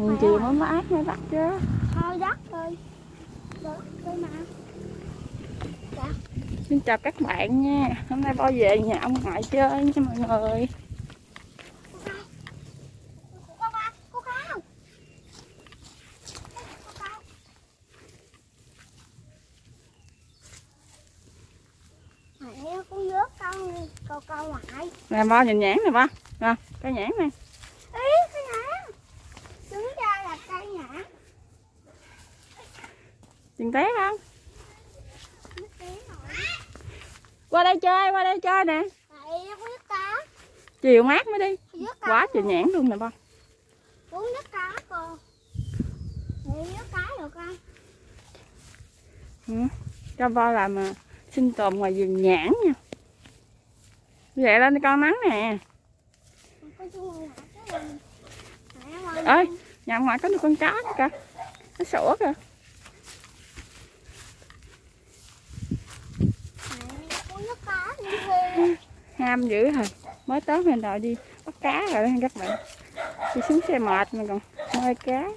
Buổi chiều mới mát mới bắt chứ. Thôi đất thôi. Thôi mà Xin chào các bạn nha. Hôm nay bao về nhà ông ngoại chơi nha mọi người. Ba Nè bo nhìn nhãn nè bo Nè cây nhãn nè ý cái nhãn đứng ra là cây nhãn Chừng té không Qua đây chơi, qua đây chơi nè. Chiều mát mới đi. Quá trời nhãn luôn nè con uống nước cá cô nước cá được con ừ. Cho bo làm à, sinh tồn ngoài vườn nhãn nha. Vậy lên đi con nắng nè. Ơi nhà ngoài có được con cá nữa kìa? Nó sủa kìa mẹ uống nước cá đi thuê ham dữ rồi mới tới mình đòi đi, bắt cá rồi đó các bạn. Đi xuống xe mệt mà còn mơi cá.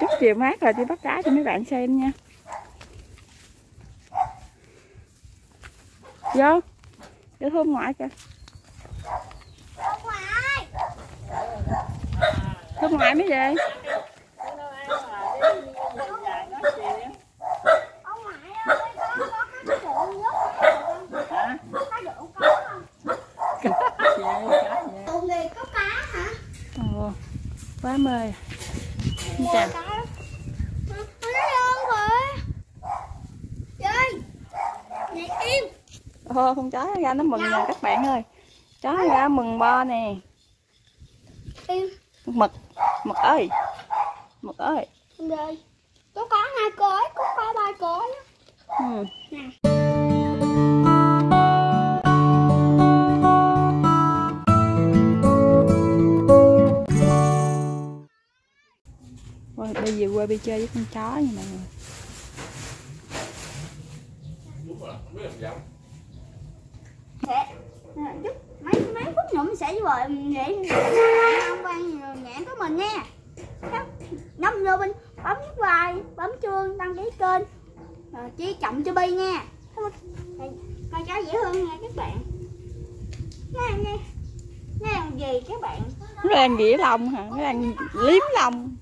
Chút chiều mát rồi đi bắt cá cho mấy bạn xem nha. Vô để thôn ngoại kìa. Ông ngoại mới về ông ngoại ơi có có cái rượu nước cá rượu có không tụi này có cá hả ồ quá mê Xin chào cá nó lớn rồi chơi này im ô con chó ra nó mừng nè các bạn ơi. Chó ra mừng bo nè. Mực mực ơi mực ơi. Không đời có có hai cối có có ba cối. Ừ. Rồi, bây giờ qua đi chơi với con chó nha mọi người. Sẽ chút mấy mấy phút nữa mình sẽ rồi để không quan nhãn của mình nha. Nhấp vô bên bấm like bấm chuông đăng ký kênh à, chí trọng cho bi nha. Con chó dễ thương nha các bạn. Nghe nghe làm gì các bạn? Nó đang ghĩa lông hả? Nó đang liếm lông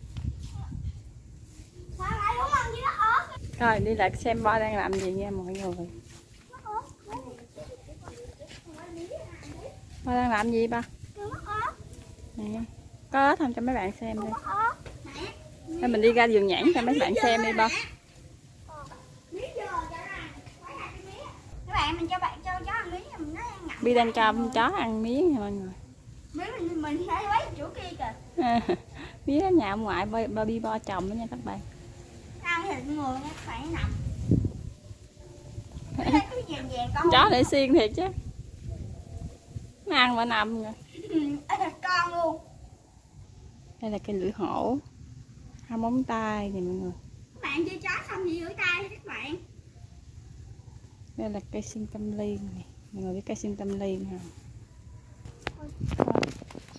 sao lại đúng không chứ nó ớt rồi đi lại xem bo đang làm gì nha mọi người. Bo đang làm gì ba nè có ớt không cho mấy bạn xem đi. Thôi mình đi ra vườn nhãn cho mấy bạn xem đi ba các bạn mình cho bạn cho chó ăn miếng mình nó ăn ngậm bi đang cho chó ăn miếng nha mọi người. Miếng mình lấy chỗ kia kìa. Ở nhà ông ngoại ba, bi bo chồng đó nha các bạn thì người nằm. Cái này vàng vàng chó để xiên thiệt chứ. Nó ăn mà nằm rồi. Ê, con luôn. Đây là cây lưỡi hổ. Hai móng tay nè mọi người. Các bạn chơi chó xong thì rửa tay các bạn? Đây là cây sim tâm liên nè. Mọi người biết cây sim tâm liên không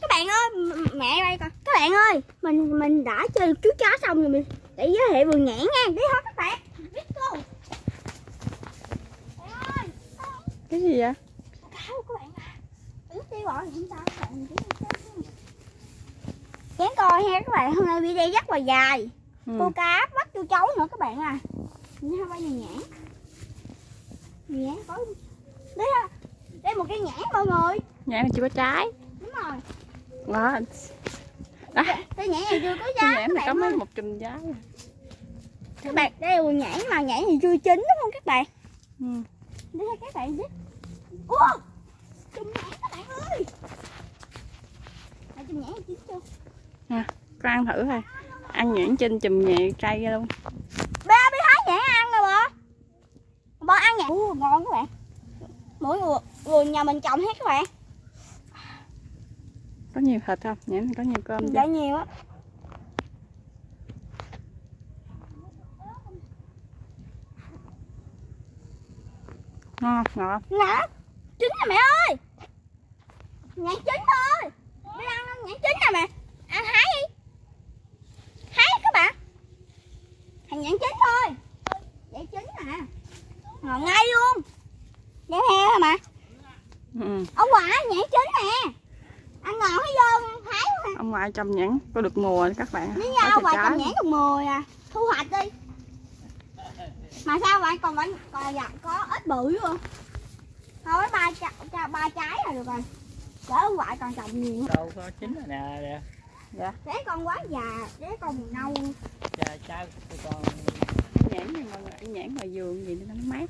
các bạn ơi mẹ đây coi. Các bạn ơi mình mình đã chơi chú chó xong rồi mình để giới thiệu vườn nhãn nha. Đi thôi các bạn. Biết cô. Ơi. Cái gì vậy? Cáo các bạn à. Ứ đi không sao các bạn Chén coi ha các bạn. Hôm nay video rất là dài. Ừ. cô cá bắt chú chấu nữa các bạn à. Nhìn hai ba nhà nhãn. Nhãn có đây ha. Đây một cái nhãn mọi người. Nhãn mà chưa có trái. Đúng rồi. Đó đó cái nhãn này chưa có giá nhãn các bạn mấy ơi. một chùm à. các bạn đây là nhãn mà nhãn thì chưa chín đúng không các bạn? Ừ. đây ha các bạn biết wow chùm nhãn các bạn ơi. Chùm nhãn này chín chưa? Con ăn thử thôi. Ăn nhãn trên chùm nhẹ cây ra luôn. Ba biết thấy nhãn ăn rồi bò. Bò ăn nhãn. Ủa, ngon các bạn. Mỗi người vườn nhà mình trồng hết các bạn có nhiều thịt không? Nhãn có nhiều cơm dạ nhiều á. Ngon ngọt ngọt trứng nè mẹ ơi. Nhãn trứng thôi. Đi ăn nhãn trứng nè mẹ. Ăn hái đi. Hái các bạn. Thằng nhãn trứng thôi. Nhãn trứng nè. Ngon ngay luôn. Để heo hả mà ừ. ông quả nhãn trứng nè ngọt hay vô hái ông ngoại trồng nhãn có được mùa các bạn. Nếu Có nha chật ông quả trái. trồng nhãn được mùi à. Thu hoạch đi. Mà sao vậy còn vẫn còn dạ, có ít bự luôn Thôi ba, cha, ba trái là được rồi. Chở ông ngoại còn trồng nhiều đâu có chín rồi nè nè. Rễ con quá già Rễ con nâu. Cha tụi con nhãn này mọi người nhãn ngoài vườn gì nó mát.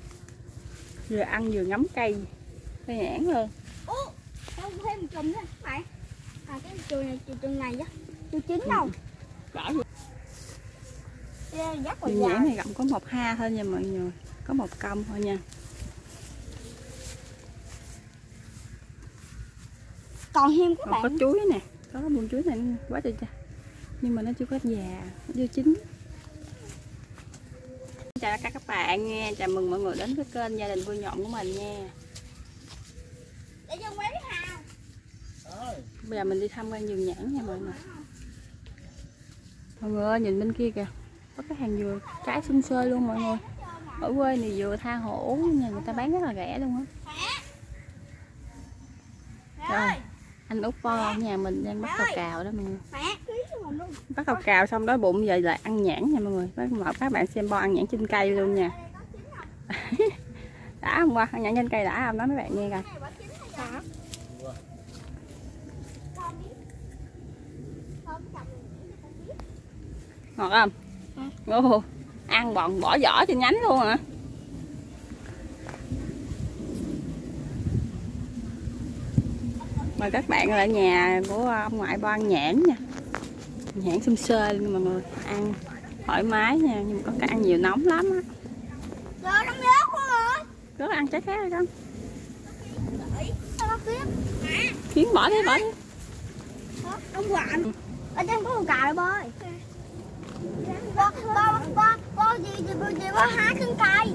Vừa ăn vừa ngắm cây. Cây nhãn luôn. Ú Không thêm một chùm nữa các bạn À cái chùm này chùm này á chín đâu. Rất là nhãn dài này gặm có một ha thôi nha mọi người. Có một công thôi nha. Còn thêm các còn có bạn chuối nè. Có buồn chuối này quá trời cha nhưng mà nó chưa có già nó chưa chín. Chào các các bạn nha. Chào mừng mọi người đến với kênh gia đình vui nhộn của mình nha. Để cho mấy hào ơi bây giờ mình đi tham quan vườn nhãn nha mọi người. Mọi người ơi, nhìn bên kia kìa. Có cái hàng dừa trái xung xơi luôn mọi người. Ở quê này dừa tha hổ nhà người ta bán rất là rẻ luôn á. Rồi anh út po ở nhà mình đang bắt cào cào đó mọi người. Bắt cào cào xong đó bụng về lại ăn nhãn nha mọi người. Bắt mở các bạn xem bo ăn nhãn trên cây luôn nha. Đã không qua ăn nhãn trên cây đã không? Nói mấy bạn nghe coi Hả? Ngọt không? Ồ, ăn bọn bỏ vỏ trên nhánh luôn hả? Mời các bạn lại nhà của ông ngoại bo ăn nhãn nha. Nhãn xum xê luôn mọi người ăn thoải mái nha nhưng mà có cái ăn nhiều nóng lắm á. Rồi con rồi. Có ăn trái khác không? Nó kiếm khiến bỏ đi bỏ đi. Ông quạnh Ở trên có con cào bơi Con, con, con, con gì gì gì có hái trên cây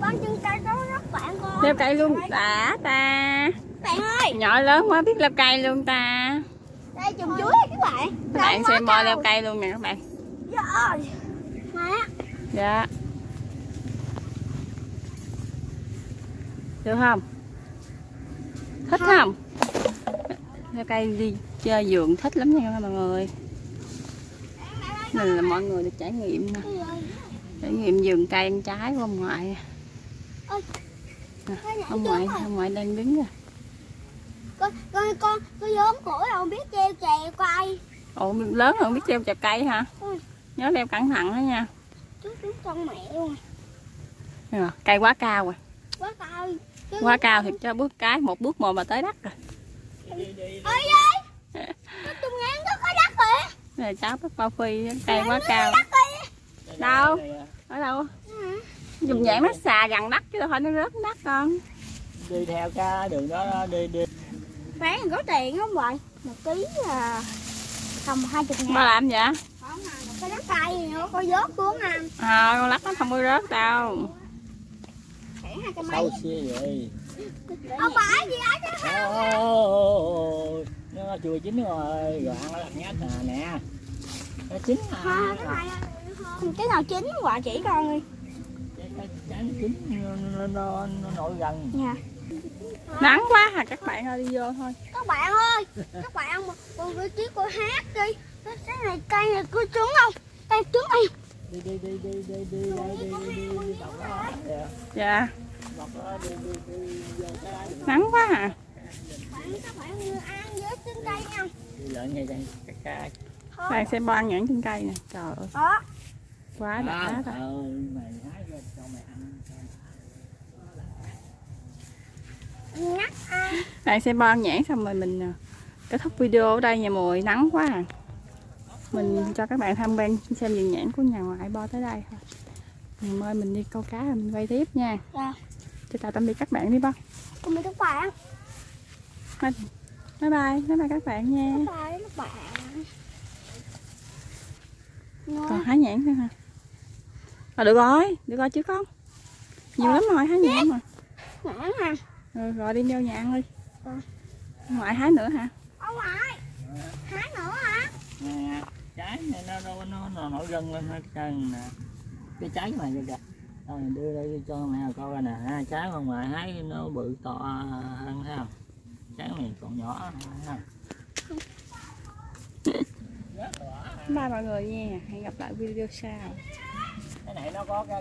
Con trên cây đó rất bạn con leo cây luôn. Đã ta. Bạn ơi. Nhỏ lớn quá biết leo cây luôn ta. Đây trồng chuối các bạn. Các bạn xem bo leo cây luôn nè các bạn. Rồi Mẹ dạ. Được không? Thích không. leo cây đi chơi vườn thích lắm nha mọi người này là mọi người được trải nghiệm nè. Trải nghiệm vườn cây ăn trái của ông ngoại. Nè, ông ngoại ông ngoại đang đứng rồi con con con con giống cổ đâu biết treo chè quay ồ lớn rồi không biết treo chặt cây hả? Ừ. nhớ đeo cẩn thận đó nha. Chú chú con mẹ luôn. Nhưng mà cây quá cao rồi. Quá cao. Quá cao thì cho bước cái một bước một mà tới đất rồi trùng ngang có có đất rồi này cháu bắt bao phi cây quá cao. Đâu? ở đâu? Dùng nhãn nó xà gần đất chứ đâu phải nó rớt đất con. Đi theo cái đường đó, đi đi. Bán có tiền không vậy? Một ký là tầm hai chục ba ngàn làm vậy? Không à một cái đất cây nữa có vớt xuống ăn à, con lắc nó không có rớt đâu. Sâu mấy xia vậy? Không phải gì chứ Ôi, nó chưa chín rồi rồi ăn nó lặt nhát nè nè nó chín ha cái à này không cái nào chín quả chỉ con đi cái cái- cái nó chín nó, nó, nó, nổi gần nha nắng quá à các bạn ơi đi vô thôi các bạn ơi các bạn ăn một một cái chiếc của hát đi cái cái này cây này cứ trứng không cây trứng đi đi đi đi đi đi đi đi đi đi dạ cái nắng quá à lợn ngay đây cái thôi. Bạn xem bo ăn nhãn trên cây nè. Trời ơi. Đó quá đã rồi ờ mày hái ra cho mày ăn bạn xem bo ăn nhãn xong rồi mình à, kết thúc video ở đây nha mùi nắng quá à. Mình cho các bạn tham quan xem vườn nhãn của nhà ngoại bo tới đây thôi. Ngày mai mình đi câu cá rồi mình quay tiếp nha. Dạ. Chào tạm biệt các bạn đi bo cùng với các bạn bye bye. Bye bye các bạn nha. Bye bye các bạn. Còn hái nhãn nữa hả? À, được rồi. Được rồi chứ con nhiều lắm rồi hái nhãn mà Ngon à rồi, rồi đi vô nhà ăn đi. Ừ. ngoại hái nữa hả? Ông ngoại. Hái nữa hả? Nè trái này nó nó nó, nó nổi gân lên hết trơn nè. Cái trái này kìa kìa. Rồi đưa đây cho mẹ coi coi nè. Ha, trái bên ngoài hái nó bự to hơn ha trái này còn nhỏ bye mọi người nha hẹn gặp lại video sau. Cái này nó có cái